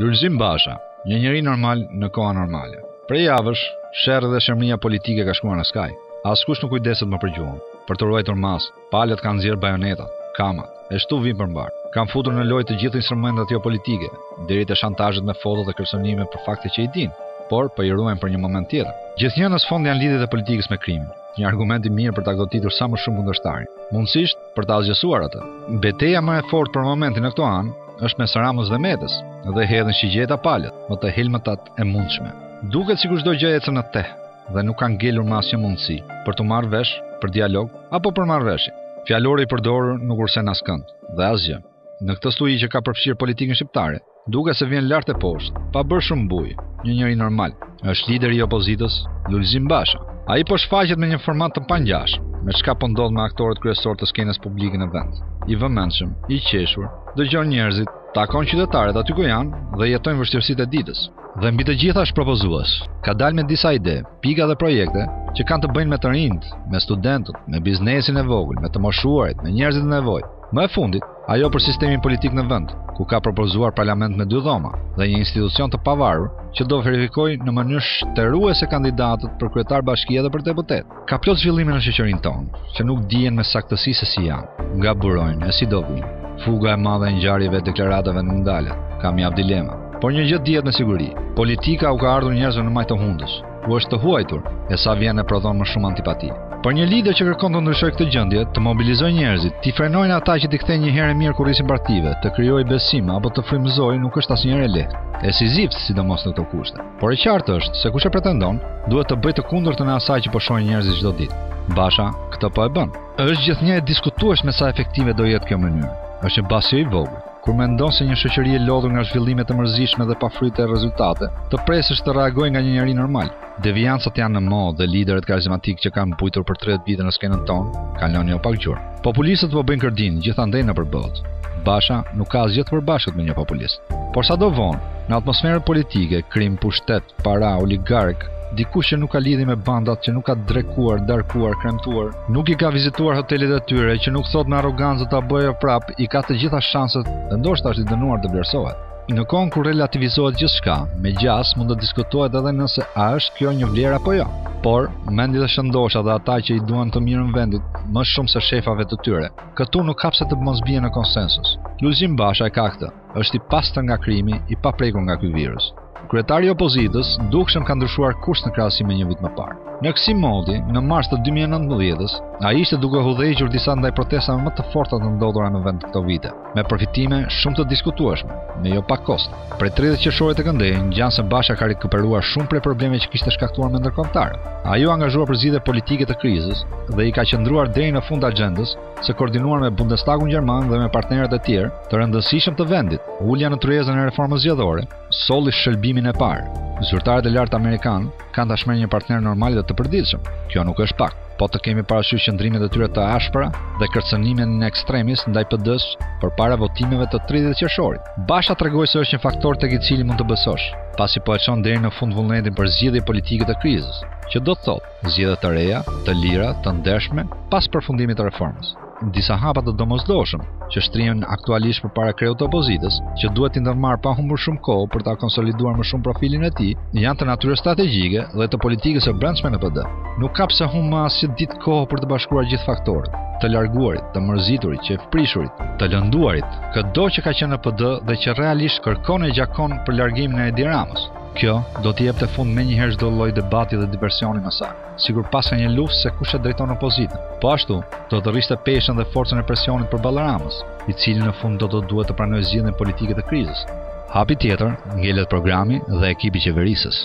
Lulzim Basha, një njeri normal në koha normale. Prej javësh, sherri dhe shemëria politike ka shkuar në skaj. Askush nuk kujdeset më për gjuhën. Për të ruajtur masë, palët kanë nxjerrë bajonetat, kamat, e s'të vijnë për mbarë. Kanë futur në lojë të gjithë instrumentat jo politike, deri te shantazhet me foto dhe kërcënime për fakte që i dinë, por po i ruajnë për një moment tjetër. Gjithnjë në sfond janë lidhjet e politikës me krimin, një argument i mirë për ta goditur sa më shumë kundërshtarin. Mundësisht për ta asgjësuar atë. Beteja më e fortë për momentin në këto anë është mes Ramës dhe Metës dhe hedhin shigjeta palët, më të helmëtat e mundshme. Duket sikur çdo gjë ecën në teh dhe nuk ka ngelur më asnjë mundësi për t'u marrë vesh për dialog apo për marrëveshje. Fjalori i përdorur nuk kursen askënd dhe asgjë. Në këtë stuhi që ka përfshirë politikën shqiptare, Duket se vjen lart e poshtë, pa bërë shumë bujë, një njeri normal. Është lideri i opozitës, Lulzim Basha. Ai po shfaqet me një format të pangjashëm, me çka po ndodh me aktorët kryesorë të skenës publike në vend. I vëmendshëm, i qeshur, dëgjon njerëzit, takon qytetarët aty ku janë dhe jetojnë vështirësitë e ditës. Dhe mbi të gjitha është propozues. Ka dalë me disa ide, pika dhe projekte që kanë të bëjnë me të rinjtë, me studentët, me biznesin e vogël, me të moshuarit, me njerëzit në nevojë. Më e fundit, ajo për sistemin politik në vend, ku ka propozuar parlament me dy dhoma dhe një institucion të pavarur që do verifikojë në mënyrë shteruese kandidatët për kryetar bashkie dhe për deputet. Ka plot zhvillime në shoqërinë tonë, që nuk dihen me saktësi se si janë, nga burojnë e si do vinë. Fuga e madhe e ngjarjeve e deklaratave nuk ndalet. Ka mjaft dilema. Por një gjë dihet me siguri, politika u ka ardhur njerëzve në majë të hundës. u është tëhuajtur e sa vjen e prodhon më shumë antipati. Për një lider që kërkon të ndryshojë këtë gjendje, të mobilizojë njerëzit, t'i frenojë ata që t'i kthejnë një herë mirë kurrisin partive, të krijojë besim apo të frymëzojë nuk është asnjëherë e lehtë. E Sizifit sidomos në këto kushte. Por e qartë është se kush e pretendon, duhet të bëjë të kundërtën e asaj që po shohin njerëzit çdo ditë. Basha këtë po e bën. Është gjithnjë e diskutueshme sa efektive do jetë kjo mënyrë. Është një bast jo i vogël. Kur mendon se një shoqëri e lodhur nga zhvillimet e mërzitshme dhe pa fryte e rezultate, të presësh të reagojë nga një njeri normal? Devijancat janë në modë dhe liderët karizmatikë që kanë bujtur për tridhjetë vite në skenën tonë, kanë lënë jo pak gjurmë. Populistët po bëjnë kërdinë gjithandej nëpër botë. Basha nuk ka asgjë të përbashkët me një populist. Por sado vonë, në atmosferën politike, krim, pushtet, para, oligarkë, dikush që nuk ka lidhje me bandat, që nuk ka drekuar, darkuar, kremtuar, nuk i ka vizituar hotelet e tyre, që nuk thotë me arrogancë ta bëj prapë, i ka të gjitha shanset dhe ndoshta është i dënuar të vlerësohet. Në kohën kur relativizohet gjithçka, me gjasë mund të diskutohet edhe nëse a është kjo një vlerë apo jo. Por, mendjet e shëndosha dhe ata që i duan të mirën vendit, më shumë se shefave të tyre, këtu nuk ka pse të mos bien në konsensus. Lulzim Basha e ka këtë. është i pastër nga krimi, i paprekur nga ky virus. Kryetari i opozitës dukshëm ka ndryshuar kurs në krahasim me një vit më parë. Në kësi modi, në mars të 2019-s, ai ishte duke udhëhequr disa ndër protestat më të forta të ndodhura në vend këto vite, me përfitime shumë të diskutueshme, me jo pak kosto. Prej 30 qershorit e këndej, ngjan se Basha ka rikuperuar shumë prej problemeve që kishte shkaktuar me ndërkombëtarët. Ai u angazhua për zgjidhje politike të krizës dhe i ka qëndruar deri në fund axhendës, së koordinuar me Bundestagun gjerman dhe me partnerët e tjerë të rëndësishëm të vendit, ulja në tryezën e reformës zgjedhore solli shëlbimin e parë. Zyrtarët e lartë amerikanë kanë tashmë një partner normal dhe të përditshëm. Kjo nuk është pak. Po të kemi parasysh qëndrimet e tyre të ashpra dhe kërcënimin në ekstremis ndaj PD-s përpara votimeve të 30 qershorit. Basha tregoi se është një faktor tek i cili mund të besosh, pasi po e çon deri në fund vullnetin për zgjidhje politike të krizës, që do të thotë Zgjedhje të reja, të lira, të ndershme, pas përfundimit të reformës. Disa hapa të domosdoshëm që shtrihen aktualisht përpara kreut të opozitës, që duhet t'i ndërmarrë pa humbur shumë kohë për ta konsoliduar më shumë profilin e tij, janë të natyrës strategjike dhe të politikës së brendshme në PD. Nuk ka pse humb më asnjë ditë kohë për të bashkuar gjithë faktorët, të larguarit, të mërziturit, qejfprishurit, të lënduarit, këdo që ka qenë në PD dhe që realisht kërkon e gjakon për largimin e Edi Ramës. Kjo do t'i jepte fund menjëherë çdo lloj debati dhe diversioni me sa, sikur paska një luftë se kush e drejton opozitën. Po ashtu, do të rriste peshën dhe forcën e presionit përballë Ramës, i cili në fund do të duhet të pranojë zgjidhjen politike të krizës. Hapi tjetër, ngelet programi dhe ekipi qeverisës.